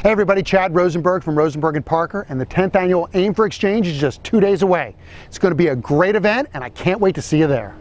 Hey everybody, Chad Rosenberg from Rosenberg and Parker, and the 10th annual Aim for Exchange is just two days away. It's going to be a great event, and I can't wait to see you there.